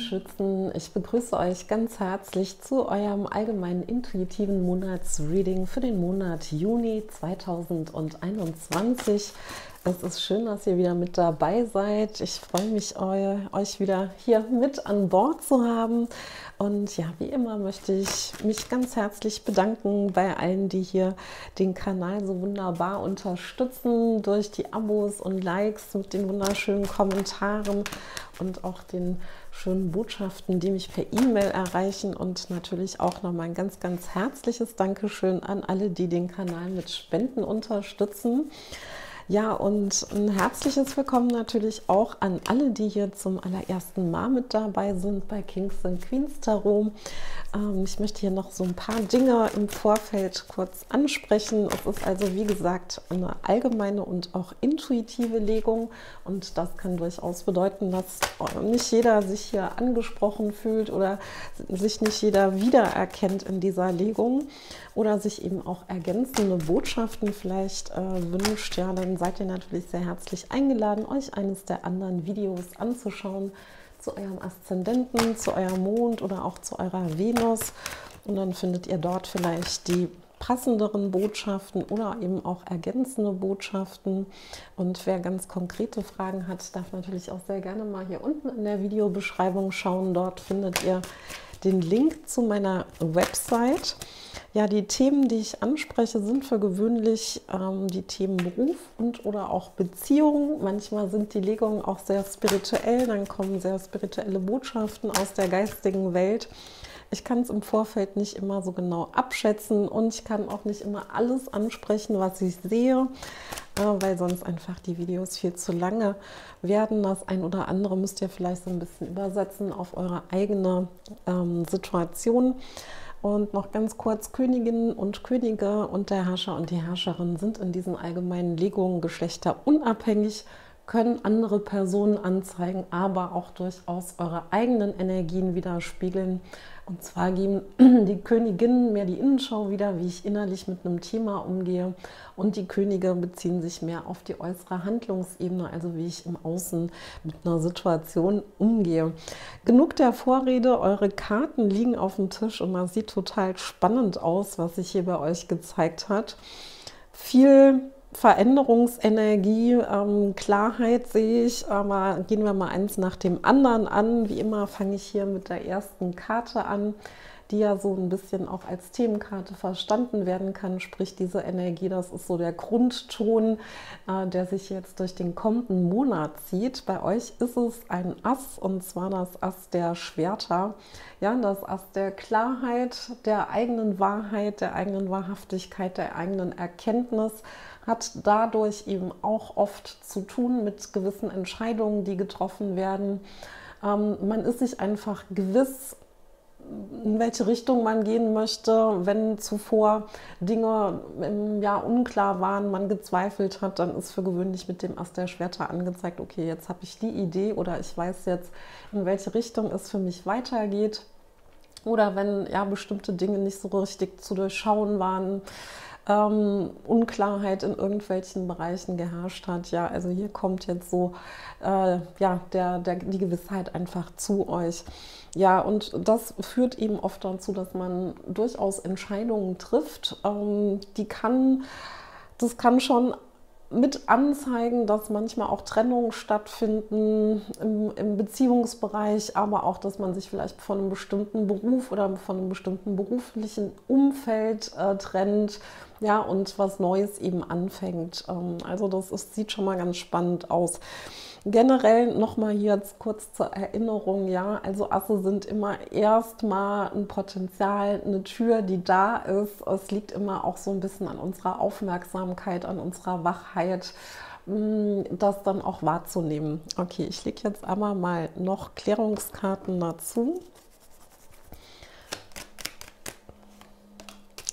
Mondschützen, ich begrüße euch ganz herzlich zu eurem allgemeinen intuitiven Monatsreading für den Monat Juni 2021. Es ist schön, dass ihr wieder mit dabei seid. Ich freue mich, euch wieder hier mit an Bord zu haben. Und ja, wie immer möchte ich mich ganz herzlich bedanken bei allen, die hier den Kanal so wunderbar unterstützen durch die Abos und Likes mit den wunderschönen Kommentaren und auch den schönen Botschaften, die mich per E-Mail erreichen und natürlich auch nochmal ein ganz, ganz herzliches Dankeschön an alle, die den Kanal mit Spenden unterstützen. Ja, und ein herzliches Willkommen natürlich auch an alle, die hier zum allerersten Mal mit dabei sind bei Kings and Queens Tarot. Ähm, ich möchte hier noch so ein paar Dinge im Vorfeld kurz ansprechen. Es ist also, wie gesagt, eine allgemeine und auch intuitive Legung. Und das kann durchaus bedeuten, dass nicht jeder sich hier angesprochen fühlt oder sich nicht jeder wiedererkennt in dieser Legung oder sich eben auch ergänzende Botschaften vielleicht äh, wünscht. Ja, dann seid ihr natürlich sehr herzlich eingeladen, euch eines der anderen Videos anzuschauen zu eurem Aszendenten, zu eurem Mond oder auch zu eurer Venus. Und dann findet ihr dort vielleicht die passenderen Botschaften oder eben auch ergänzende Botschaften. Und wer ganz konkrete Fragen hat, darf natürlich auch sehr gerne mal hier unten in der Videobeschreibung schauen. Dort findet ihr den Link zu meiner Website. Ja, die Themen, die ich anspreche, sind für gewöhnlich ähm, die Themen Beruf und oder auch Beziehung. Manchmal sind die Legungen auch sehr spirituell, dann kommen sehr spirituelle Botschaften aus der geistigen Welt. Ich kann es im Vorfeld nicht immer so genau abschätzen und ich kann auch nicht immer alles ansprechen, was ich sehe, äh, weil sonst einfach die Videos viel zu lange werden. Das ein oder andere müsst ihr vielleicht so ein bisschen übersetzen auf eure eigene ähm, Situation. Und noch ganz kurz, Königinnen und Könige und der Herrscher und die Herrscherin sind in diesen allgemeinen Legungen geschlechterunabhängig, können andere Personen anzeigen, aber auch durchaus eure eigenen Energien widerspiegeln. Und zwar geben die Königinnen mehr die Innenschau wieder, wie ich innerlich mit einem Thema umgehe. Und die Könige beziehen sich mehr auf die äußere Handlungsebene, also wie ich im Außen mit einer Situation umgehe. Genug der Vorrede, eure Karten liegen auf dem Tisch und das sieht total spannend aus, was sich hier bei euch gezeigt hat. Viel Veränderungsenergie, ähm, Klarheit sehe ich, aber gehen wir mal eins nach dem anderen an. Wie immer fange ich hier mit der ersten Karte an, die ja so ein bisschen auch als Themenkarte verstanden werden kann. Sprich, diese Energie, das ist so der Grundton, äh, der sich jetzt durch den kommenden Monat zieht. Bei euch ist es ein Ass und zwar das Ass der Schwerter. Ja, das Ass der Klarheit, der eigenen Wahrheit, der eigenen Wahrhaftigkeit, der eigenen Erkenntnis hat dadurch eben auch oft zu tun mit gewissen Entscheidungen, die getroffen werden. Ähm, man ist sich einfach gewiss, in welche Richtung man gehen möchte. Wenn zuvor Dinge im Jahr unklar waren, man gezweifelt hat, dann ist für gewöhnlich mit dem Ast der Schwerter angezeigt, okay, jetzt habe ich die Idee oder ich weiß jetzt, in welche Richtung es für mich weitergeht. Oder wenn ja bestimmte Dinge nicht so richtig zu durchschauen waren, ähm, Unklarheit in irgendwelchen Bereichen geherrscht hat. Ja, also hier kommt jetzt so äh, ja, der, der, die Gewissheit einfach zu euch. Ja, und das führt eben oft dazu, dass man durchaus Entscheidungen trifft. Ähm, die kann, das kann schon mit anzeigen, dass manchmal auch Trennungen stattfinden im, im, Beziehungsbereich, aber auch, dass man sich vielleicht von einem bestimmten Beruf oder von einem bestimmten beruflichen Umfeld äh, trennt ja, und was Neues eben anfängt. Ähm, also das ist, sieht schon mal ganz spannend aus. Generell nochmal hier jetzt kurz zur Erinnerung, ja, also Asse sind immer erstmal ein Potenzial, eine Tür, die da ist. Es liegt immer auch so ein bisschen an unserer Aufmerksamkeit, an unserer Wachheit, mm, das dann auch wahrzunehmen. Okay, ich lege jetzt einmal mal noch Klärungskarten dazu.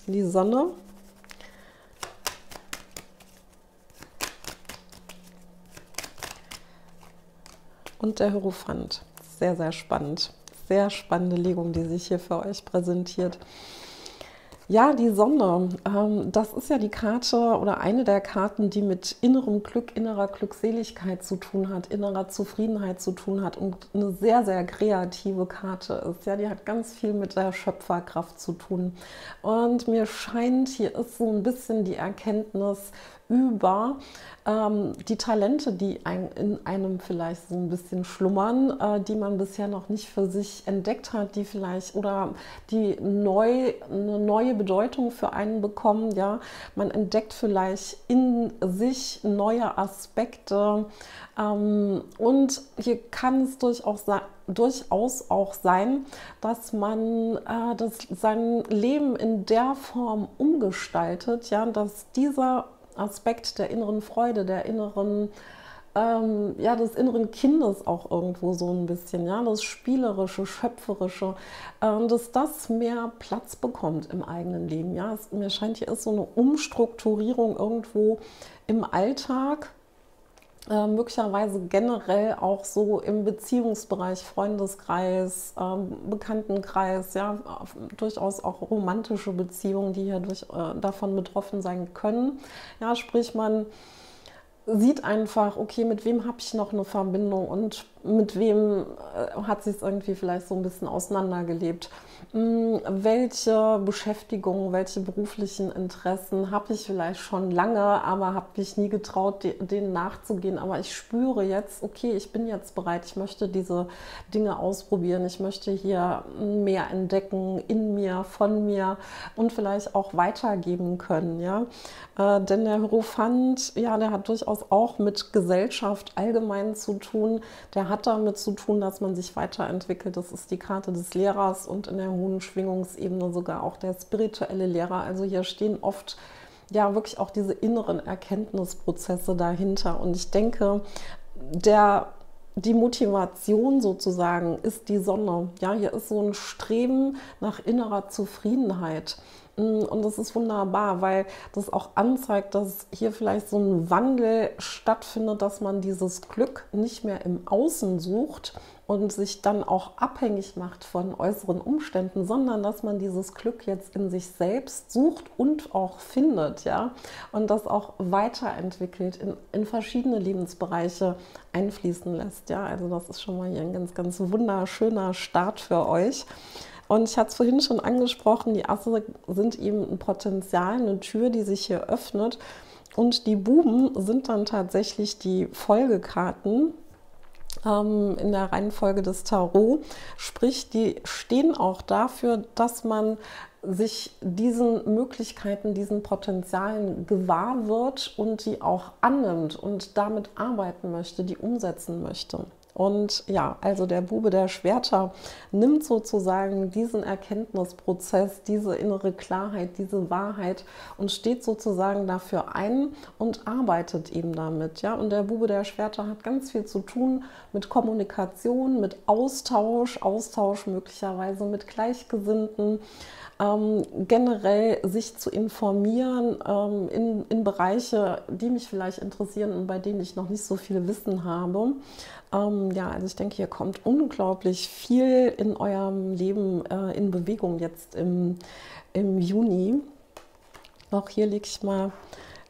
Die Sonne und der Hierophant. Sehr, sehr spannend. Sehr spannende Legung, die sich hier für euch präsentiert. Ja, die Sonne. Ähm, das ist ja die Karte oder eine der Karten, die mit innerem Glück, innerer Glückseligkeit zu tun hat, innerer Zufriedenheit zu tun hat und eine sehr, sehr kreative Karte ist. Ja, die hat ganz viel mit der Schöpferkraft zu tun. Und mir scheint, hier ist so ein bisschen die Erkenntnis, über ähm, die Talente, die ein, in einem vielleicht so ein bisschen schlummern, äh, die man bisher noch nicht für sich entdeckt hat, die vielleicht oder die neu, eine neue Bedeutung für einen bekommen. Ja, man entdeckt vielleicht in sich neue Aspekte ähm, und hier kann es durchaus sein durchaus auch sein, dass man äh, das, sein Leben in der Form umgestaltet, ja, dass dieser Aspekt der inneren Freude, der inneren, ähm, ja, des inneren Kindes auch irgendwo so ein bisschen, ja, das Spielerische, Schöpferische, äh, dass das mehr Platz bekommt im eigenen Leben. Ja, es, mir scheint hier ist so eine Umstrukturierung irgendwo im Alltag äh, möglicherweise generell auch so im Beziehungsbereich, Freundeskreis, ähm, Bekanntenkreis, ja, durchaus auch romantische Beziehungen, die hier durch, äh, davon betroffen sein können. Ja, sprich, man sieht einfach, okay, mit wem habe ich noch eine Verbindung und mit wem äh, hat sich es irgendwie vielleicht so ein bisschen auseinandergelebt. Hm, welche Beschäftigung, welche beruflichen Interessen habe ich vielleicht schon lange, aber habe mich nie getraut, denen nachzugehen. Aber ich spüre jetzt, okay, ich bin jetzt bereit, ich möchte diese Dinge ausprobieren, ich möchte hier mehr entdecken in mir, von mir und vielleicht auch weitergeben können. Ja? Äh, denn der Hierophant, ja, der hat durchaus auch mit Gesellschaft allgemein zu tun. Der hat damit zu tun, dass man sich weiterentwickelt. Das ist die Karte des Lehrers und in der hohen Schwingungsebene sogar auch der spirituelle Lehrer. Also hier stehen oft ja wirklich auch diese inneren Erkenntnisprozesse dahinter. Und ich denke, der die Motivation sozusagen ist die Sonne. Ja, hier ist so ein Streben nach innerer Zufriedenheit. Mm, und das ist wunderbar, weil das auch anzeigt, dass hier vielleicht so ein Wandel stattfindet, dass man dieses Glück nicht mehr im Außen sucht und sich dann auch abhängig macht von äußeren Umständen, sondern dass man dieses Glück jetzt in sich selbst sucht und auch findet, ja, und das auch weiterentwickelt in, in verschiedene Lebensbereiche einfließen lässt, ja. Also das ist schon mal hier ein ganz, ganz wunderschöner Start für euch. Und ich hatte es vorhin schon angesprochen, die Asse sind eben ein Potenzial, eine Tür, die sich hier öffnet. Und die Buben sind dann tatsächlich die Folgekarten ähm, in der Reihenfolge des Tarot. Sprich, die stehen auch dafür, dass man sich diesen Möglichkeiten, diesen Potenzialen gewahr wird und die auch annimmt und damit arbeiten möchte, die umsetzen möchte. Und ja, also der Bube der Schwerter nimmt sozusagen diesen Erkenntnisprozess, diese innere Klarheit, diese Wahrheit und steht sozusagen dafür ein und arbeitet eben damit. Ja, und der Bube der Schwerter hat ganz viel zu tun mit Kommunikation, mit Austausch, Austausch möglicherweise mit Gleichgesinnten ähm, generell sich zu informieren ähm, in, in Bereiche, die mich vielleicht interessieren und bei denen ich noch nicht so viel Wissen habe. Ähm, ja, also ich denke, hier kommt unglaublich viel in eurem Leben äh, in Bewegung jetzt im, im Juni. Auch hier lege ich mal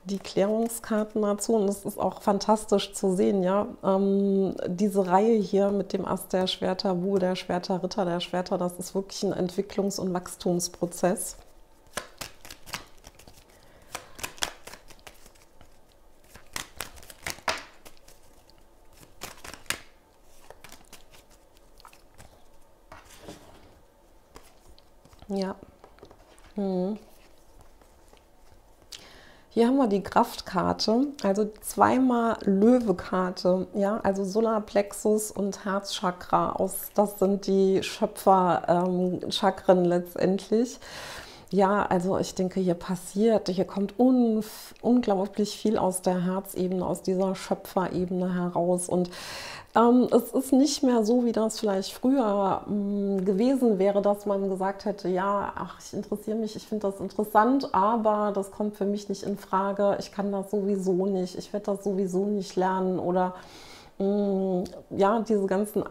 die Klärungskarten dazu und es ist auch fantastisch zu sehen, ja. Ähm, diese Reihe hier mit dem Ast der Schwerter, Bube der Schwerter, Ritter der Schwerter, das ist wirklich ein Entwicklungs- und Wachstumsprozess. Ja. Hm. Hier haben wir die Kraftkarte, also zweimal Löwekarte, ja, also Solarplexus und Herzchakra. Aus, das sind die Schöpfer-Chakren ähm, letztendlich. Ja, also ich denke, hier passiert, hier kommt un, unglaublich viel aus der Herzebene, aus dieser Schöpferebene heraus. Und ähm, es ist nicht mehr so, wie das vielleicht früher ähm, gewesen wäre, dass man gesagt hätte, ja, ach, ich interessiere mich, ich finde das interessant, aber das kommt für mich nicht in Frage, ich kann das sowieso nicht, ich werde das sowieso nicht lernen oder Mm, ja, diese ganzen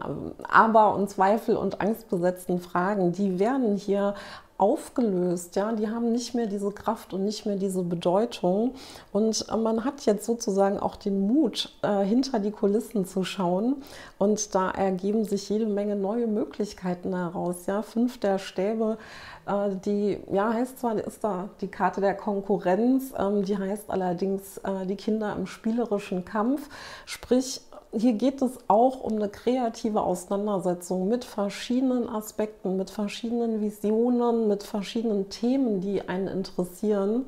Aber- und Zweifel und angstbesetzten Fragen, die werden hier aufgelöst, ja, die haben nicht mehr diese Kraft und nicht mehr diese Bedeutung. Und äh, man hat jetzt sozusagen auch den Mut, äh, hinter die Kulissen zu schauen. Und da ergeben sich jede Menge neue Möglichkeiten heraus. Ja, fünf der Stäbe, äh, die, ja, heißt zwar, ist da die Karte der Konkurrenz, ähm, die heißt allerdings äh, die Kinder im spielerischen Kampf. Sprich, hier geht es auch um eine kreative Auseinandersetzung mit verschiedenen Aspekten, mit verschiedenen Visionen, mit verschiedenen Themen, die einen interessieren.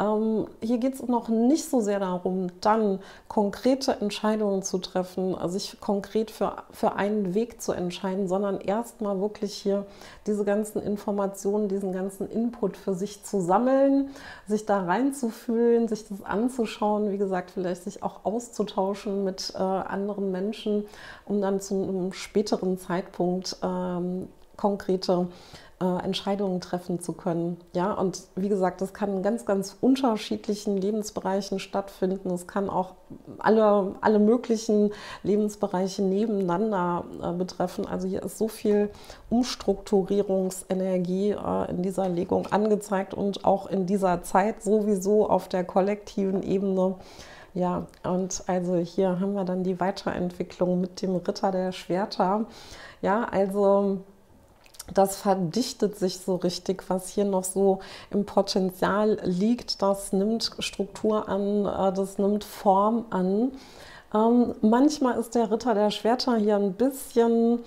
Ähm, hier geht es noch nicht so sehr darum, dann konkrete Entscheidungen zu treffen, sich konkret für, für einen Weg zu entscheiden, sondern erstmal wirklich hier diese ganzen Informationen, diesen ganzen Input für sich zu sammeln, sich da reinzufühlen, sich das anzuschauen, wie gesagt, vielleicht sich auch auszutauschen mit äh, anderen Menschen, um dann zu einem späteren Zeitpunkt ähm, konkrete äh, Entscheidungen treffen zu können. Ja, und wie gesagt, das kann in ganz, ganz unterschiedlichen Lebensbereichen stattfinden. Es kann auch alle, alle möglichen Lebensbereiche nebeneinander äh, betreffen. Also hier ist so viel Umstrukturierungsenergie äh, in dieser Legung angezeigt und auch in dieser Zeit sowieso auf der kollektiven Ebene. Ja, und also hier haben wir dann die Weiterentwicklung mit dem Ritter der Schwerter. Ja, also das verdichtet sich so richtig, was hier noch so im Potenzial liegt. Das nimmt Struktur an, äh, das nimmt Form an. Ähm, manchmal ist der Ritter der Schwerter hier ein bisschen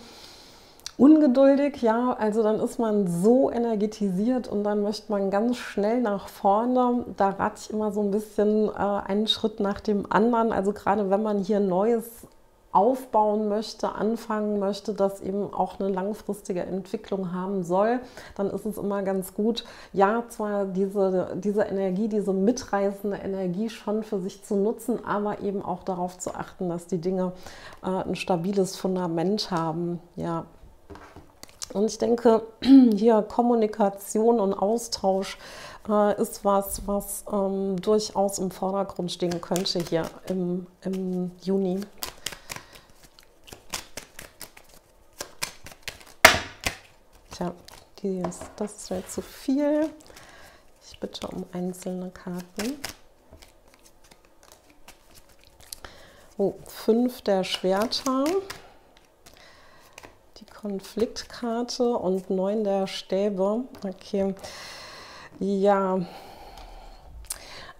ungeduldig, ja, also dann ist man so energetisiert und dann möchte man ganz schnell nach vorne. Da rate ich immer so ein bisschen äh, einen Schritt nach dem anderen. Also gerade wenn man hier Neues aufbauen möchte, anfangen möchte, das eben auch eine langfristige Entwicklung haben soll, dann ist es immer ganz gut, ja, zwar diese, diese Energie, diese mitreißende Energie schon für sich zu nutzen, aber eben auch darauf zu achten, dass die Dinge äh, ein stabiles Fundament haben. Ja. Und ich denke, hier Kommunikation und Austausch äh, ist was, was ähm, durchaus im Vordergrund stehen könnte hier im, im Juni. Tja, dies, das ist jetzt zu viel. Ich bitte um einzelne Karten. Oh, fünf der Schwerter, die Konfliktkarte und neun der Stäbe. Okay, ja.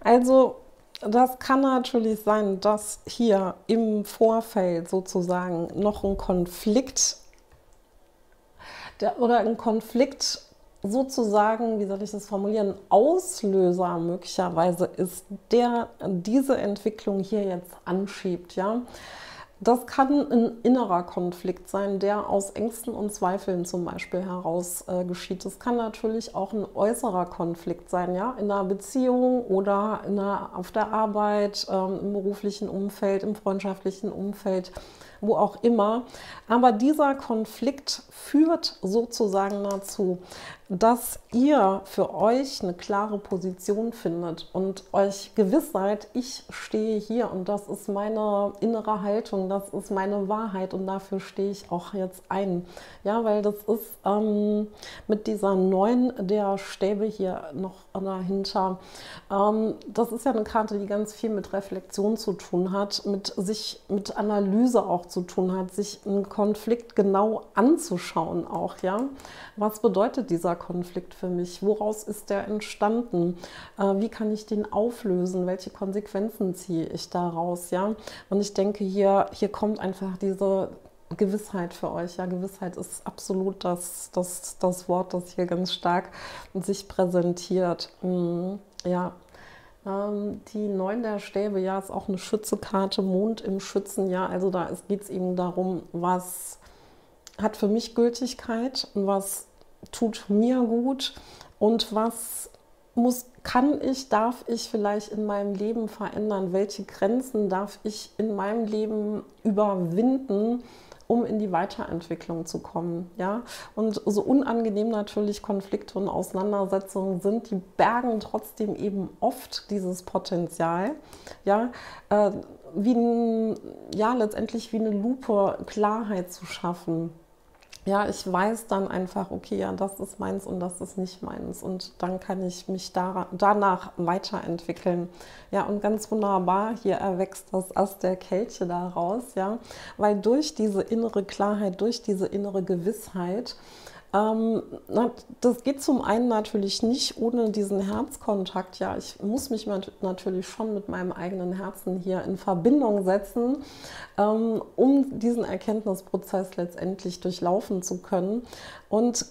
Also das kann natürlich sein, dass hier im Vorfeld sozusagen noch ein Konflikt der, oder ein Konflikt sozusagen, wie soll ich das formulieren, Auslöser möglicherweise ist, der diese Entwicklung hier jetzt anschiebt, ja. Das kann ein innerer Konflikt sein, der aus Ängsten und Zweifeln zum Beispiel heraus äh, geschieht. Es kann natürlich auch ein äußerer Konflikt sein, ja, in einer Beziehung oder in einer, auf der Arbeit, ähm, im beruflichen Umfeld, im freundschaftlichen Umfeld wo auch immer. Aber dieser Konflikt führt sozusagen dazu, dass ihr für euch eine klare Position findet und euch gewiss seid, ich stehe hier und das ist meine innere Haltung, das ist meine Wahrheit und dafür stehe ich auch jetzt ein. Ja, weil das ist ähm, mit dieser neuen der Stäbe hier noch dahinter. Ähm, das ist ja eine Karte, die ganz viel mit Reflexion zu tun hat, mit sich, mit Analyse auch zu tun hat, sich einen Konflikt genau anzuschauen auch, ja. Was bedeutet dieser Konflikt für mich? Woraus ist der entstanden? Äh, wie kann ich den auflösen? Welche Konsequenzen ziehe ich daraus? Ja? Und ich denke, hier, hier kommt einfach diese Gewissheit für euch. Ja, Gewissheit ist absolut das, das, das Wort, das hier ganz stark sich präsentiert. Mhm. Ja, ähm, die Neun der Stäbe, ja, ist auch eine Schützekarte, Mond im Schützenjahr. Also da geht es eben darum, was hat für mich Gültigkeit und was tut mir gut und was muss, kann ich, darf ich vielleicht in meinem Leben verändern? Welche Grenzen darf ich in meinem Leben überwinden, um in die Weiterentwicklung zu kommen? Ja? Und so unangenehm natürlich Konflikte und Auseinandersetzungen sind, die bergen trotzdem eben oft dieses Potenzial. Ja? Äh, wie ein, ja, letztendlich wie eine Lupe Klarheit zu schaffen ja, ich weiß dann einfach, okay, ja, das ist meins und das ist nicht meins. Und dann kann ich mich da, danach weiterentwickeln. Ja, und ganz wunderbar, hier erwächst das Ast der Kelche daraus, ja, weil durch diese innere Klarheit, durch diese innere Gewissheit, ähm, das geht zum einen natürlich nicht ohne diesen Herzkontakt. Ja, ich muss mich natürlich schon mit meinem eigenen Herzen hier in Verbindung setzen, ähm, um diesen Erkenntnisprozess letztendlich durchlaufen zu können. Und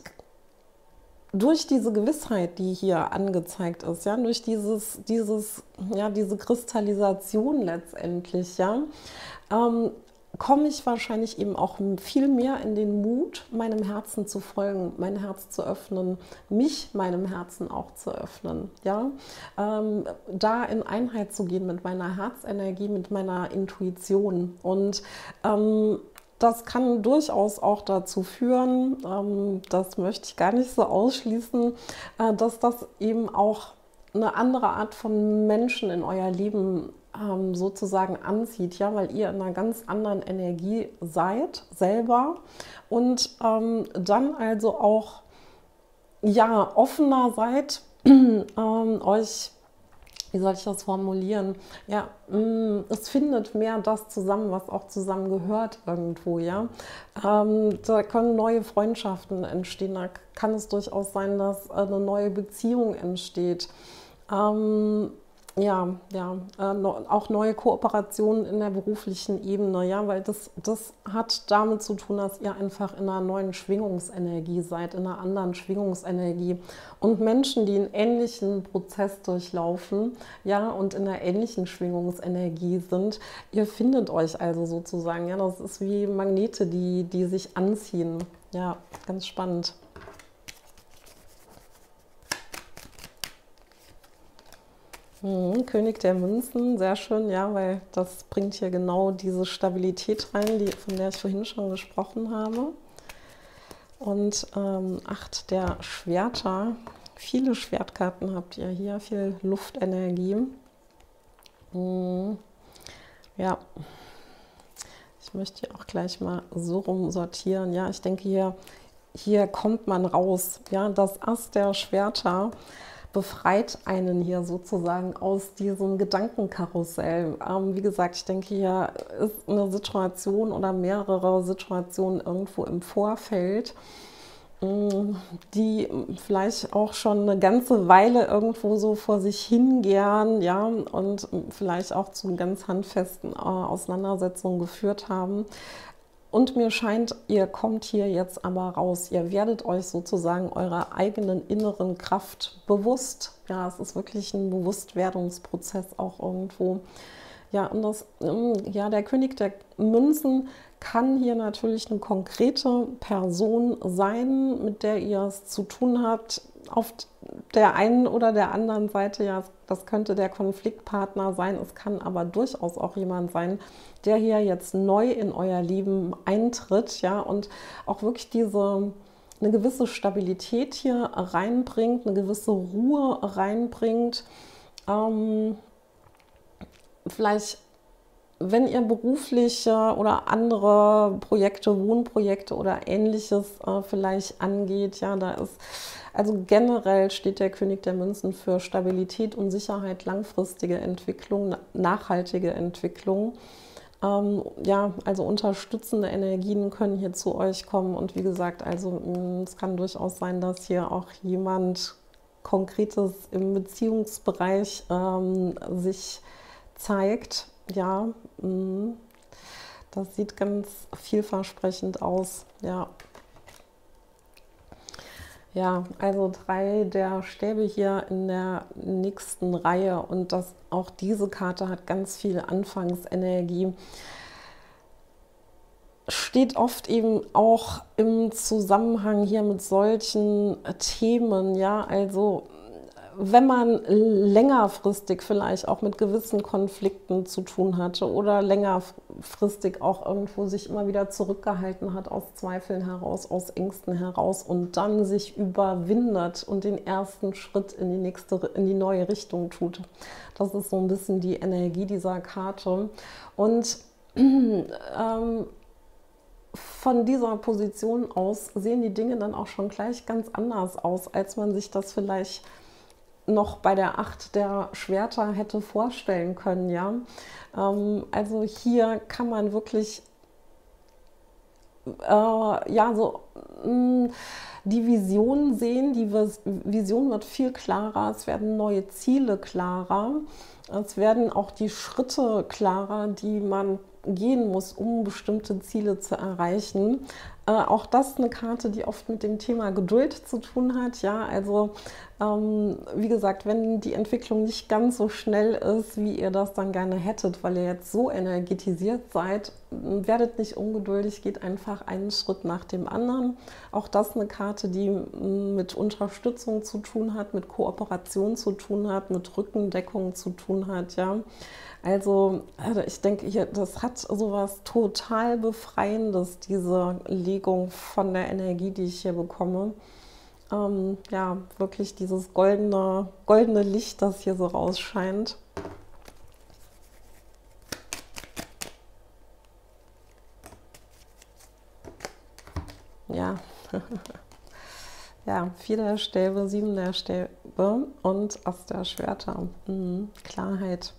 durch diese Gewissheit, die hier angezeigt ist, ja, durch dieses, dieses, ja, diese Kristallisation letztendlich, ja, ähm, komme ich wahrscheinlich eben auch viel mehr in den Mut, meinem Herzen zu folgen, mein Herz zu öffnen, mich meinem Herzen auch zu öffnen. Ja? Ähm, da in Einheit zu gehen mit meiner Herzenergie, mit meiner Intuition. Und ähm, das kann durchaus auch dazu führen, ähm, das möchte ich gar nicht so ausschließen, äh, dass das eben auch eine andere Art von Menschen in euer Leben ähm, sozusagen anzieht, ja, weil ihr in einer ganz anderen Energie seid selber und ähm, dann also auch ja offener seid, ähm, euch wie soll ich das formulieren? Ja, mm, es findet mehr das zusammen, was auch zusammen gehört irgendwo, ja. Ähm, da können neue Freundschaften entstehen, da kann es durchaus sein, dass eine neue Beziehung entsteht. Ähm, ja, ja, äh, auch neue Kooperationen in der beruflichen Ebene, ja, weil das, das hat damit zu tun, dass ihr einfach in einer neuen Schwingungsenergie seid, in einer anderen Schwingungsenergie. Und Menschen, die einen ähnlichen Prozess durchlaufen, ja, und in einer ähnlichen Schwingungsenergie sind, ihr findet euch also sozusagen, ja, das ist wie Magnete, die, die sich anziehen. Ja, ganz spannend. Mhm, König der Münzen, sehr schön, ja, weil das bringt hier genau diese Stabilität rein, die, von der ich vorhin schon gesprochen habe. Und ähm, acht der Schwerter, viele Schwertkarten habt ihr hier, viel Luftenergie. Mhm. Ja, ich möchte hier auch gleich mal so rum sortieren. Ja, ich denke hier, hier kommt man raus. Ja, das Ass der Schwerter befreit einen hier sozusagen aus diesem Gedankenkarussell. Ähm, wie gesagt, ich denke, hier ist eine Situation oder mehrere Situationen irgendwo im Vorfeld, mm, die vielleicht auch schon eine ganze Weile irgendwo so vor sich hingern, ja, und vielleicht auch zu ganz handfesten äh, Auseinandersetzungen geführt haben. Und mir scheint, ihr kommt hier jetzt aber raus. Ihr werdet euch sozusagen eurer eigenen inneren Kraft bewusst. Ja, es ist wirklich ein Bewusstwerdungsprozess auch irgendwo. Ja, und das, ähm, ja, der König der Münzen kann hier natürlich eine konkrete Person sein, mit der ihr es zu tun habt. Auf der einen oder der anderen Seite, ja, das könnte der Konfliktpartner sein. Es kann aber durchaus auch jemand sein, der hier jetzt neu in euer Leben eintritt, ja, und auch wirklich diese eine gewisse Stabilität hier reinbringt, eine gewisse Ruhe reinbringt. Ähm, vielleicht, wenn ihr berufliche oder andere Projekte, Wohnprojekte oder ähnliches äh, vielleicht angeht, ja, da ist also generell steht der König der Münzen für Stabilität und Sicherheit, langfristige Entwicklung, nachhaltige Entwicklung. Ähm, ja, also unterstützende Energien können hier zu euch kommen und wie gesagt, also mm, es kann durchaus sein, dass hier auch jemand Konkretes im Beziehungsbereich ähm, sich zeigt. Ja, mh, das sieht ganz vielversprechend aus. Ja. Ja, also drei der Stäbe hier in der nächsten Reihe und das, auch diese Karte hat ganz viel Anfangsenergie. Steht oft eben auch im Zusammenhang hier mit solchen Themen, ja, also wenn man längerfristig vielleicht auch mit gewissen Konflikten zu tun hatte oder längerfristig auch irgendwo sich immer wieder zurückgehalten hat aus Zweifeln heraus, aus Ängsten heraus und dann sich überwindet und den ersten Schritt in die nächste, in die neue Richtung tut. Das ist so ein bisschen die Energie dieser Karte. Und ähm, von dieser Position aus sehen die Dinge dann auch schon gleich ganz anders aus, als man sich das vielleicht noch bei der Acht der Schwerter hätte vorstellen können, ja. Ähm, also hier kann man wirklich äh, ja so mh, mm, die Vision sehen. Die Vision wird viel klarer. Es werden neue Ziele klarer. Es werden auch die Schritte klarer, die man gehen muss, um bestimmte Ziele zu erreichen. Äh, auch das ist eine Karte, die oft mit dem Thema Geduld zu tun hat. Ja, also ähm, wie gesagt, wenn die Entwicklung nicht ganz so schnell ist, wie ihr das dann gerne hättet, weil ihr jetzt so energetisiert seid, werdet nicht ungeduldig, geht einfach einen Schritt nach dem anderen. Auch das ist eine Karte, die mit Unterstützung zu tun hat, mit Kooperation zu tun hat, mit Rückendeckung zu tun hat. Ja. Also, ich denke, das hat sowas total Befreiendes, diese Legung von der Energie, die ich hier bekomme. Ähm, ja, wirklich dieses goldene, goldene Licht, das hier so rausscheint. Ja. ja, vier der Stäbe, sieben der Stäbe und Ass der Schwerter. Mhm. Klarheit.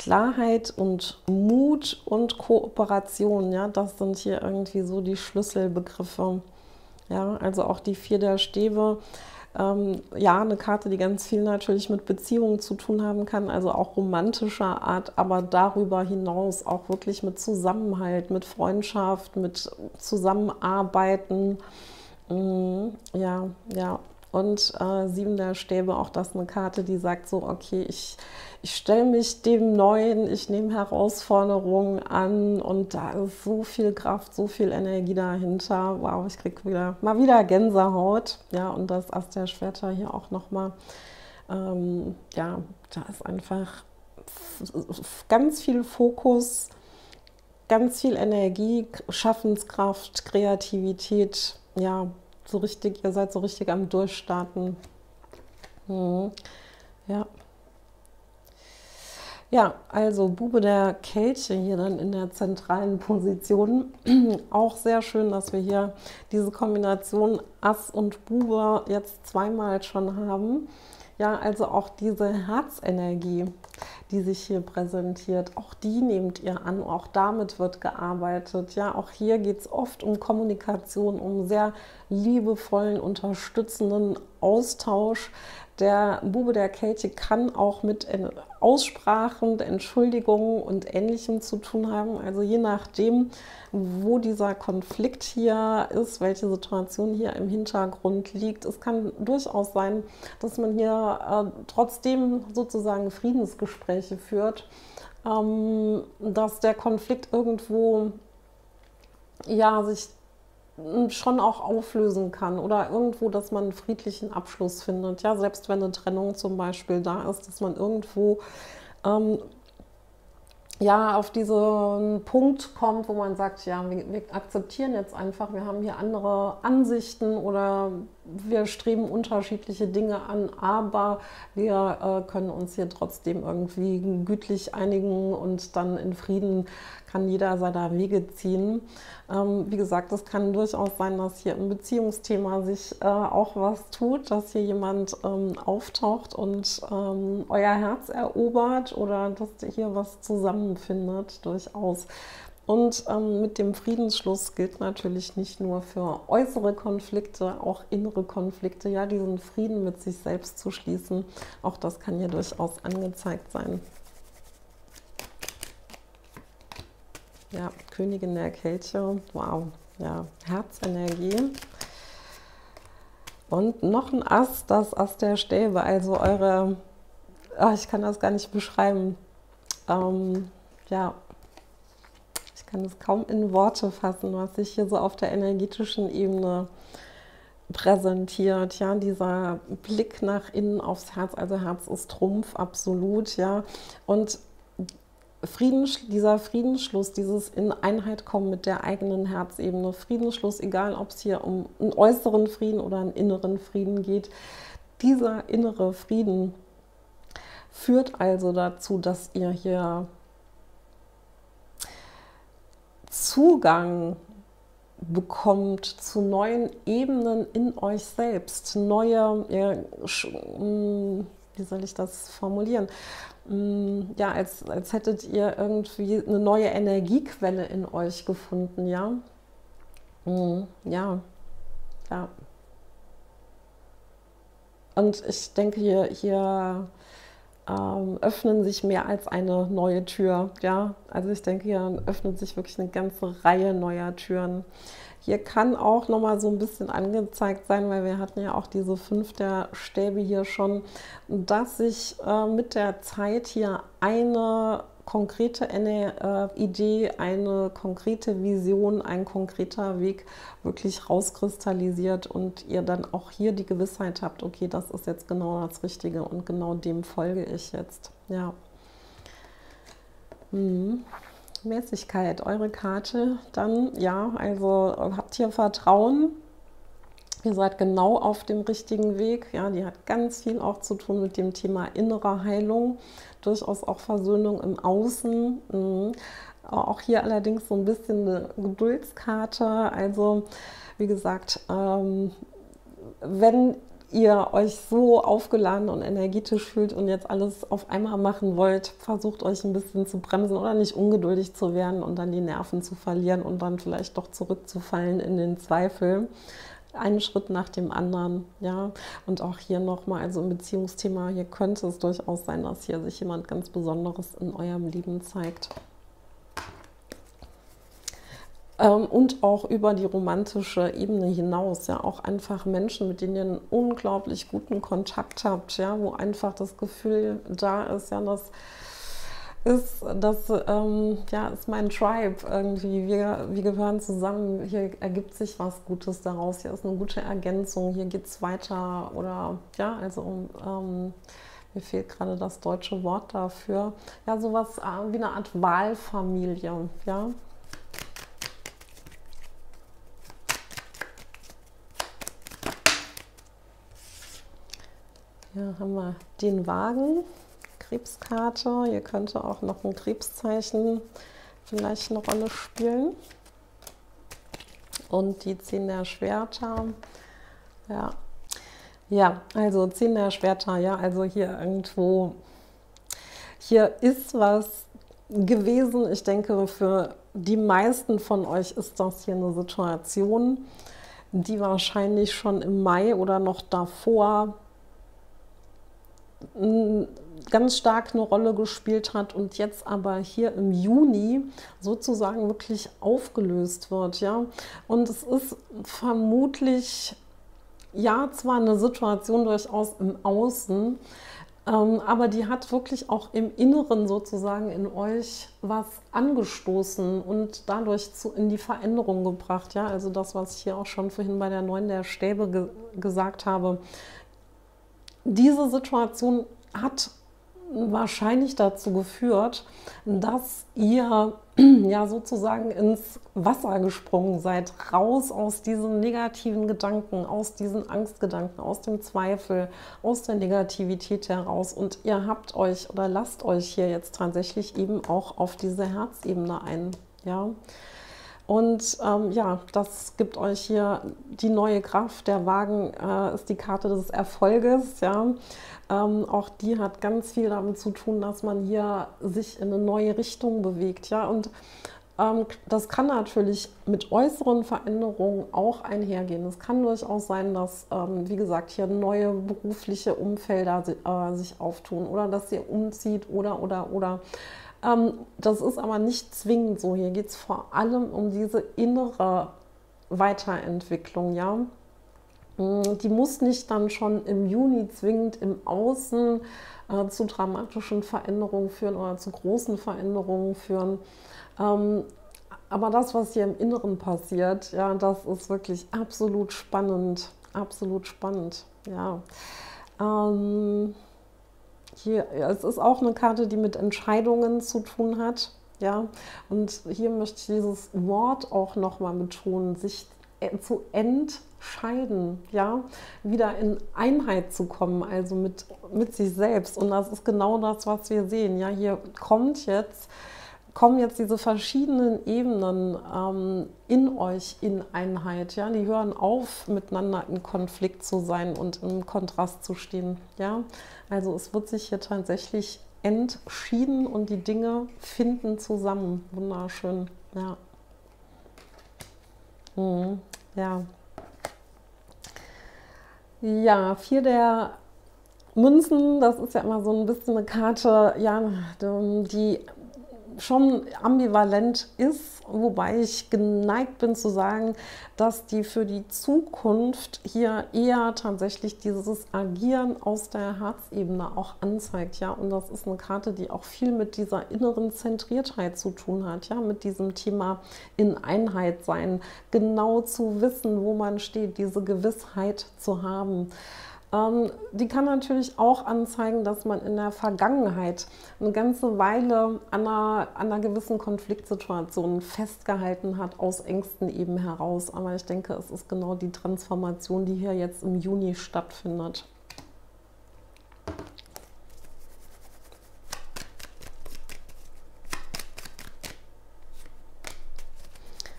Klarheit und Mut und Kooperation, ja, das sind hier irgendwie so die Schlüsselbegriffe. Ja, also auch die vier der Stäbe. Ähm, ja, eine Karte, die ganz viel natürlich mit Beziehungen zu tun haben kann, also auch romantischer Art, aber darüber hinaus auch wirklich mit Zusammenhalt, mit Freundschaft, mit Zusammenarbeiten. Mhm, ja, ja. Und äh, sieben der Stäbe, auch das eine Karte, die sagt so, okay, ich ich stelle mich dem Neuen, ich nehme Herausforderungen an und da ist so viel Kraft, so viel Energie dahinter. Wow, ich kriege wieder mal wieder Gänsehaut. Ja, und das Ast der Schwerter hier auch nochmal. Ähm, ja, da ist einfach ganz viel Fokus, ganz viel Energie, Schaffenskraft, Kreativität. Ja, so richtig, ihr seid so richtig am Durchstarten. Mhm. Ja. Ja, also Bube der Kelche hier dann in der zentralen Position. Auch sehr schön, dass wir hier diese Kombination Ass und Bube jetzt zweimal schon haben. Ja, also auch diese Herzenergie, die sich hier präsentiert, auch die nehmt ihr an, auch damit wird gearbeitet. Ja, auch hier geht es oft um Kommunikation, um sehr liebevollen, unterstützenden Austausch. Der Bube der Kelche kann auch mit Aussprachen, Entschuldigungen und Ähnlichem zu tun haben. Also je nachdem, wo dieser Konflikt hier ist, welche Situation hier im Hintergrund liegt. Es kann durchaus sein, dass man hier äh, trotzdem sozusagen Friedensgespräche führt, ähm, dass der Konflikt irgendwo ja, sich schon auch auflösen kann oder irgendwo, dass man einen friedlichen Abschluss findet. Ja, selbst wenn eine Trennung zum Beispiel da ist, dass man irgendwo ähm, ja, auf diesen Punkt kommt, wo man sagt, ja, wir, wir, akzeptieren jetzt einfach, wir haben hier andere Ansichten oder wir streben unterschiedliche Dinge an, aber wir äh, können uns hier trotzdem irgendwie gütlich einigen und dann in Frieden kann jeder seiner Wege ziehen. Ähm, wie gesagt, es kann durchaus sein, dass hier im Beziehungsthema sich äh, auch was tut, dass hier jemand ähm, auftaucht und ähm, euer Herz erobert oder dass hier was zusammenfindet, durchaus. Und ähm, mit dem Friedensschluss gilt natürlich nicht nur für äußere Konflikte, auch innere Konflikte, ja, diesen Frieden mit sich selbst zu schließen. Auch das kann hier durchaus angezeigt sein. Ja, Königin der Kelche. Wow. Ja, Herzenergie. Und noch ein Ass, das Ass der Stäbe. Also eure, ach, ich kann das gar nicht beschreiben. Ähm, ja, kann es kaum in Worte fassen, was sich hier so auf der energetischen Ebene präsentiert, ja, dieser Blick nach innen aufs Herz, also Herz ist Trumpf, absolut, ja, und Frieden, dieser Friedensschluss, dieses in Einheit kommen mit der eigenen Herzebene, Friedensschluss, egal ob es hier um einen äußeren Frieden oder einen inneren Frieden geht, dieser innere Frieden führt also dazu, dass ihr hier Zugang bekommt zu neuen Ebenen in euch selbst, neue, hm, wie soll ich das formulieren? Hm, ja, als, als hättet ihr irgendwie eine neue Energiequelle in euch gefunden, ja. Hm, ja, ja. Und ich denke, hier, hier ähm, öffnen sich mehr als eine neue Tür. Ja, also ich denke, hier öffnet sich wirklich eine ganze Reihe neuer Türen. Hier kann auch noch mal so ein bisschen angezeigt sein, weil wir hatten ja auch diese fünf der Stäbe hier schon, dass sich äh, mit der Zeit hier eine konkrete eine, äh, Idee, eine konkrete Vision, ein konkreter Weg wirklich rauskristallisiert und ihr dann auch hier die Gewissheit habt, okay, das ist jetzt genau das Richtige und genau dem folge ich jetzt. Ja. Hm. Mäßigkeit, eure Karte, dann ja, also habt hier Vertrauen, Ihr seid genau auf dem richtigen Weg. Ja, die hat ganz viel auch zu tun mit dem Thema innerer Heilung, durchaus auch Versöhnung im Außen. Mhm. Auch hier allerdings so ein bisschen eine Geduldskarte. Also wie gesagt, ähm, wenn ihr euch so aufgeladen und energetisch fühlt und jetzt alles auf einmal machen wollt, versucht euch ein bisschen zu bremsen oder nicht ungeduldig zu werden und dann die Nerven zu verlieren und dann vielleicht doch zurückzufallen in den Zweifel einen Schritt nach dem anderen, ja. Und auch hier nochmal, also im Beziehungsthema, hier könnte es durchaus sein, dass hier sich jemand ganz Besonderes in eurem Leben zeigt. Ähm, und auch über die romantische Ebene hinaus, ja, auch einfach Menschen, mit denen ihr einen unglaublich guten Kontakt habt, ja, wo einfach das Gefühl da ist, ja, dass ist, das ähm, ja, ist mein Tribe irgendwie. Wir, wir gehören zusammen. Hier ergibt sich was Gutes daraus. Hier ist eine gute Ergänzung. Hier geht es weiter. Oder ja, also ähm, mir fehlt gerade das deutsche Wort dafür. Ja, sowas äh, wie eine Art Wahlfamilie. Ja. Hier haben wir den Wagen. Krebskarte. Hier könnte auch noch ein Krebszeichen vielleicht eine Rolle spielen. Und die Zehn der Schwerter. Ja. Ja, also Zehn der Schwerter, ja, also hier irgendwo, hier ist was gewesen. Ich denke, für die meisten von euch ist das hier eine Situation, die wahrscheinlich schon im Mai oder noch davor ganz stark eine Rolle gespielt hat und jetzt aber hier im Juni sozusagen wirklich aufgelöst wird. Ja? Und es ist vermutlich, ja, zwar eine Situation durchaus im Außen, ähm, aber die hat wirklich auch im Inneren sozusagen in euch was angestoßen und dadurch zu, in die Veränderung gebracht. Ja, also das, was ich hier auch schon vorhin bei der neuen der Stäbe ge gesagt habe. Diese Situation hat wahrscheinlich dazu geführt, dass ihr ja sozusagen ins Wasser gesprungen seid, raus aus diesen negativen Gedanken, aus diesen Angstgedanken, aus dem Zweifel, aus der Negativität heraus. Und ihr habt euch oder lasst euch hier jetzt tatsächlich eben auch auf diese Herzebene ein. Ja. Und ähm, ja, das gibt euch hier die neue Kraft. Der Wagen äh, ist die Karte des Erfolges. Ja. Ähm, auch die hat ganz viel damit zu tun, dass man hier sich in eine neue Richtung bewegt. Ja. Und ähm, das kann natürlich mit äußeren Veränderungen auch einhergehen. Es kann durchaus sein, dass, ähm, wie gesagt, hier neue berufliche Umfelder äh, sich auftun oder dass ihr umzieht oder, oder, oder. Ähm, das ist aber nicht zwingend so. Hier geht es vor allem um diese innere Weiterentwicklung, ja. Mm, die muss nicht dann schon im Juni zwingend im Außen äh, zu dramatischen Veränderungen führen oder zu großen Veränderungen führen. Ähm, aber das, was hier im Inneren passiert, ja, das ist wirklich absolut spannend. Absolut spannend, ja. Ähm, hier, es ist auch eine Karte, die mit Entscheidungen zu tun hat. Ja, und hier möchte ich dieses Wort auch nochmal betonen, sich äh, zu entscheiden, ja, wieder in Einheit zu kommen, also mit, mit sich selbst. Und das ist genau das, was wir sehen. Ja, hier kommt jetzt kommen jetzt diese verschiedenen Ebenen ähm, in euch in Einheit. Ja, die hören auf, miteinander in Konflikt zu sein und im Kontrast zu stehen. Ja, also es wird sich hier tatsächlich entschieden und die Dinge finden zusammen. Wunderschön. Ja. Mhm. Ja. Ja, vier der Münzen, das ist ja immer so ein bisschen eine Karte, ja, die schon ambivalent ist, wobei ich geneigt bin zu sagen, dass die für die Zukunft hier eher tatsächlich dieses Agieren aus der Herzebene auch anzeigt. Ja, und das ist eine Karte, die auch viel mit dieser inneren Zentriertheit zu tun hat, ja, mit diesem Thema in Einheit sein, genau zu wissen, wo man steht, diese Gewissheit zu haben. Ähm, die kann natürlich auch anzeigen, dass man in der Vergangenheit eine ganze Weile an einer, an einer gewissen Konfliktsituation festgehalten hat, aus Ängsten eben heraus. Aber ich denke, es ist genau die Transformation, die hier jetzt im Juni stattfindet.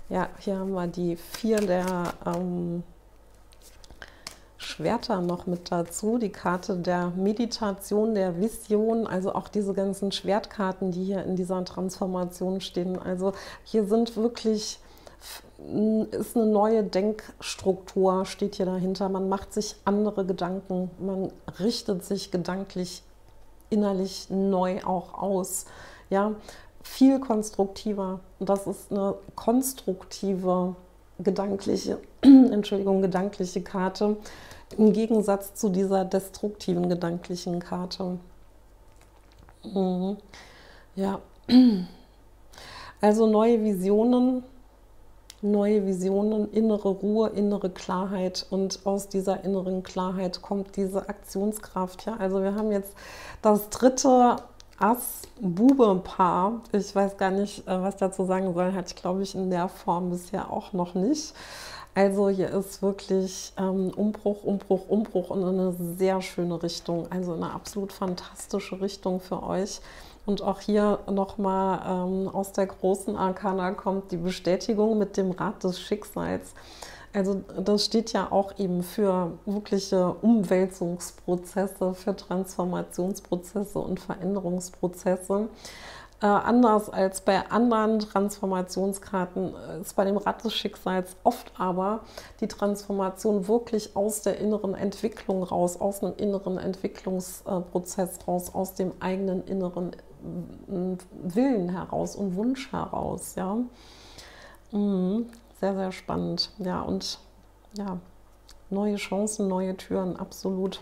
Ja, hier haben wir die vier der ähm, Schwerter noch mit dazu, die Karte der Meditation, der Vision, also auch diese ganzen Schwertkarten, die hier in dieser Transformation stehen. Also hier sind wirklich ist eine neue Denkstruktur, steht hier dahinter. Man macht sich andere Gedanken, man richtet sich gedanklich innerlich neu auch aus. Ja, viel konstruktiver. Das ist eine konstruktive gedankliche, Entschuldigung, gedankliche Karte, im Gegensatz zu dieser destruktiven gedanklichen Karte. Mhm. Ja, also neue Visionen, neue Visionen, innere Ruhe, innere Klarheit und aus dieser inneren Klarheit kommt diese Aktionskraft. Ja, also wir haben jetzt das dritte Ass-Bube-Paar. Ich weiß gar nicht, äh, was dazu sagen soll, hatte ich glaube ich in der Form bisher auch noch nicht. Also hier ist wirklich ähm, Umbruch, Umbruch, Umbruch und eine sehr schöne Richtung. Also eine absolut fantastische Richtung für euch. Und auch hier nochmal ähm, aus der großen Arkana kommt die Bestätigung mit dem Rat des Schicksals. Also das steht ja auch eben für wirkliche Umwälzungsprozesse, für Transformationsprozesse und Veränderungsprozesse. Äh, anders als bei anderen Transformationskarten ist bei dem Rad des Schicksals oft aber die Transformation wirklich aus der inneren Entwicklung raus, aus einem inneren Entwicklungsprozess raus, aus dem eigenen inneren äh, Willen heraus und Wunsch heraus. Ja. Mhm. Sehr, sehr spannend. Ja, und ja, neue Chancen, neue Türen, absolut.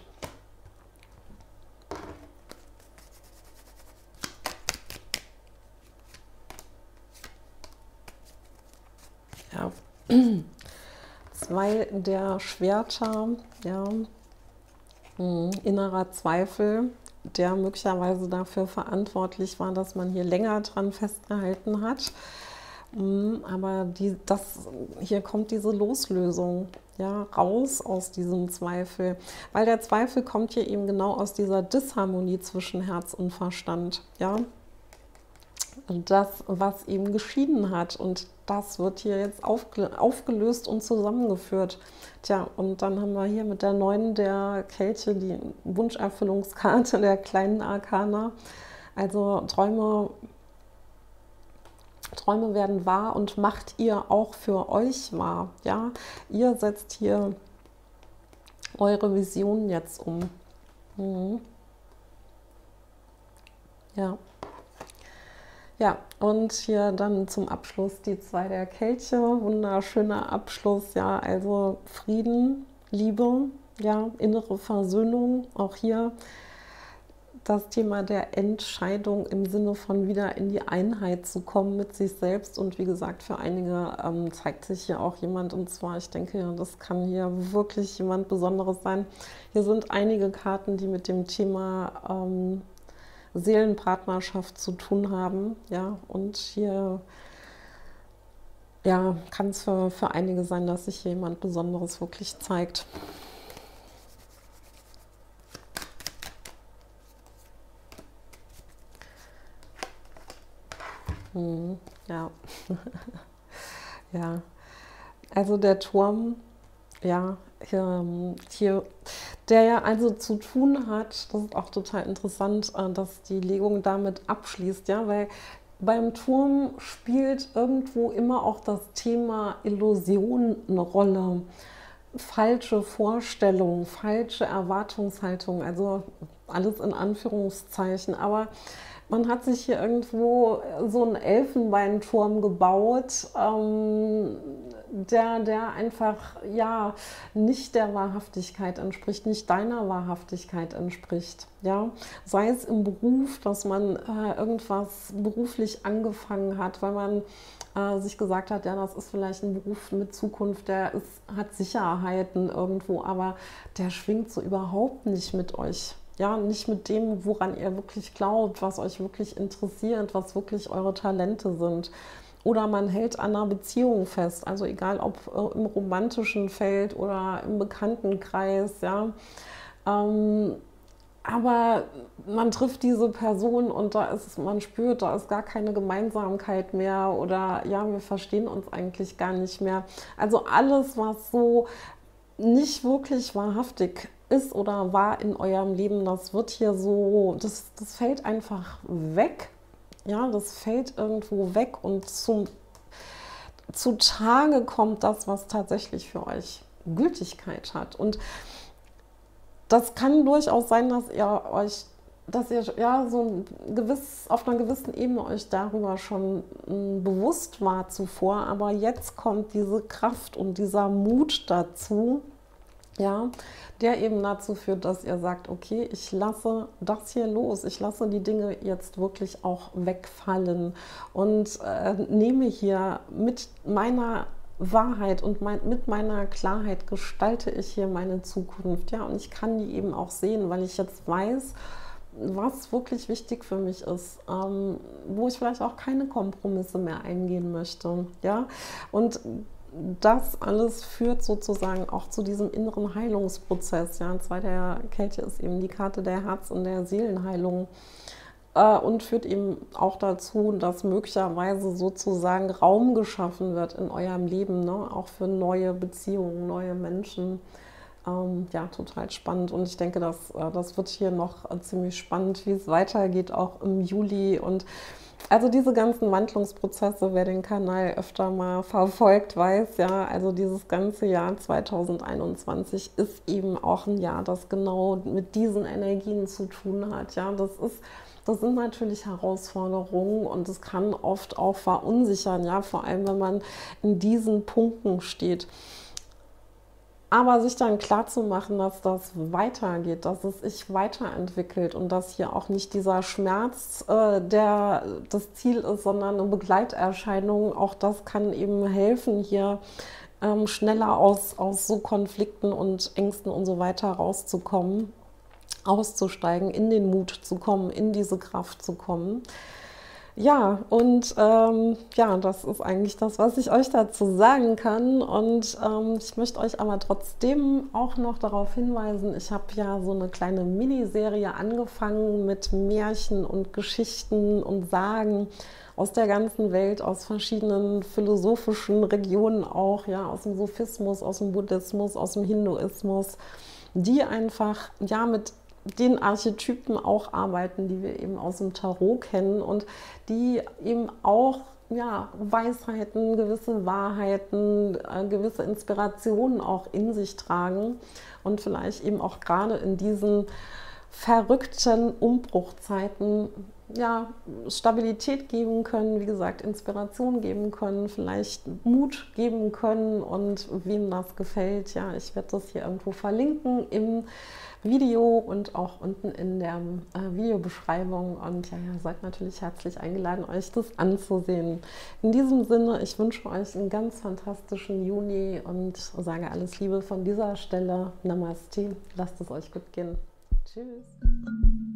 Ja, zwei der Schwerter, ja, hm, innerer Zweifel, der möglicherweise dafür verantwortlich war, dass man hier länger dran festgehalten hat. Hm, aber die, das, hier kommt diese Loslösung ja, raus aus diesem Zweifel. Weil der Zweifel kommt hier eben genau aus dieser Disharmonie zwischen Herz und Verstand. Ja? Das, was eben geschieden hat. Und das wird hier jetzt aufgelöst und zusammengeführt. Tja, und dann haben wir hier mit der neuen der Kelche die Wunscherfüllungskarte der kleinen Arkana. Also Träume Träume werden wahr und macht ihr auch für euch wahr. Ja, ihr setzt hier eure Vision jetzt um. Mhm. Ja. Ja, und hier dann zum Abschluss die zwei der Kelche. Wunderschöner Abschluss, ja, also Frieden, Liebe, ja, innere Versöhnung. Auch hier das Thema der Entscheidung im Sinne von wieder in die Einheit zu kommen mit sich selbst. Und wie gesagt, für einige ähm, zeigt sich hier auch jemand, und zwar, ich denke, das kann hier wirklich jemand Besonderes sein. Hier sind einige Karten, die mit dem Thema ähm, Seelenpartnerschaft zu tun haben. Ja, und hier ja, kann es für, für einige sein, dass sich jemand Besonderes wirklich zeigt. Hm, ja. ja. Also der Turm, ja, hier, hier, der ja also zu tun hat, das ist auch total interessant, äh, dass die Legung damit abschließt, ja, weil beim Turm spielt irgendwo immer auch das Thema Illusion eine Rolle. Falsche Vorstellungen, falsche Erwartungshaltung, also alles in Anführungszeichen. Aber man hat sich hier irgendwo so einen Elfenbeinturm gebaut, ähm, der, der einfach ja nicht der Wahrhaftigkeit entspricht, nicht deiner Wahrhaftigkeit entspricht. Ja? Sei es im Beruf, dass man äh, irgendwas beruflich angefangen hat, weil man äh, sich gesagt hat, ja, das ist vielleicht ein Beruf mit Zukunft, der ist, hat Sicherheiten irgendwo, aber der schwingt so überhaupt nicht mit euch ja, nicht mit dem, woran ihr wirklich glaubt, was euch wirklich interessiert, was wirklich eure Talente sind. Oder man hält an einer Beziehung fest, also egal ob äh, im romantischen Feld oder im Bekanntenkreis, ja. Ähm, aber man trifft diese Person und da ist man spürt, da ist gar keine Gemeinsamkeit mehr oder ja, wir verstehen uns eigentlich gar nicht mehr. Also alles, was so nicht wirklich wahrhaftig ist oder war in eurem Leben, das wird hier so, das, das fällt einfach weg. Ja, das fällt irgendwo weg und zum, zutage kommt das, was tatsächlich für euch Gültigkeit hat. Und das kann durchaus sein, dass ihr euch, dass ihr ja so gewiss, auf einer gewissen Ebene euch darüber schon hm, bewusst war zuvor, aber jetzt kommt diese Kraft und dieser Mut dazu, ja, der eben dazu führt, dass ihr sagt, okay, ich lasse das hier los, ich lasse die Dinge jetzt wirklich auch wegfallen und äh, nehme hier mit meiner Wahrheit und mein, mit meiner Klarheit gestalte ich hier meine Zukunft. Ja, und ich kann die eben auch sehen, weil ich jetzt weiß, was wirklich wichtig für mich ist, ähm, wo ich vielleicht auch keine Kompromisse mehr eingehen möchte. Ja, und das alles führt sozusagen auch zu diesem inneren Heilungsprozess. Ja, zwei der Kälte ist eben die Karte der Herz- und der Seelenheilung äh, und führt eben auch dazu, dass möglicherweise sozusagen Raum geschaffen wird in eurem Leben, ne? auch für neue Beziehungen, neue Menschen. Ähm, ja, total spannend und ich denke, dass, äh, das wird hier noch äh, ziemlich spannend, wie es weitergeht, auch im Juli und also diese ganzen Wandlungsprozesse, wer den Kanal öfter mal verfolgt, weiß ja, also dieses ganze Jahr 2021 ist eben auch ein Jahr, das genau mit diesen Energien zu tun hat. Ja, das ist das sind natürlich Herausforderungen und es kann oft auch verunsichern, ja, vor allem wenn man in diesen Punkten steht. Aber sich dann klar zu machen, dass das weitergeht, dass es sich weiterentwickelt und dass hier auch nicht dieser Schmerz äh, der das Ziel ist, sondern eine Begleiterscheinung, auch das kann eben helfen, hier ähm, schneller aus, aus so Konflikten und Ängsten und so weiter rauszukommen, auszusteigen, in den Mut zu kommen, in diese Kraft zu kommen. Ja, und ähm, ja, das ist eigentlich das, was ich euch dazu sagen kann. Und ähm, ich möchte euch aber trotzdem auch noch darauf hinweisen, ich habe ja so eine kleine Miniserie angefangen mit Märchen und Geschichten und Sagen aus der ganzen Welt, aus verschiedenen philosophischen Regionen auch, ja, aus dem Sophismus, aus dem Buddhismus, aus dem Hinduismus, die einfach ja mit den Archetypen auch arbeiten, die wir eben aus dem Tarot kennen und die eben auch ja, Weisheiten, gewisse Wahrheiten, äh, gewisse Inspirationen auch in sich tragen und vielleicht eben auch gerade in diesen verrückten Umbruchzeiten ja, Stabilität geben können, wie gesagt, Inspiration geben können, vielleicht Mut geben können und wem das gefällt, ja, ich werde das hier irgendwo verlinken im Video und auch unten in der äh, Videobeschreibung. Und ja, ihr seid natürlich herzlich eingeladen, euch das anzusehen. In diesem Sinne, ich wünsche euch einen ganz fantastischen Juni und sage alles Liebe von dieser Stelle. Namaste, lasst es euch gut gehen. Tschüss.